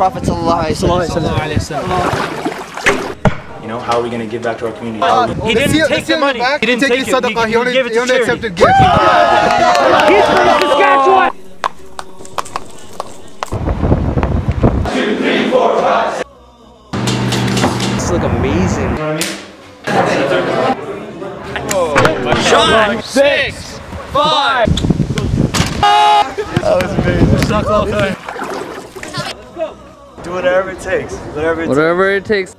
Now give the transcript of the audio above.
Prophet You know, how are we going to give back to our community? Uh, how are we- He didn't take the money. He didn't take it. He, he only, gave it he to only charity. accepted gifts. This look amazing. Shot! Six! Five! Do whatever it takes. Whatever it takes. Whatever it takes.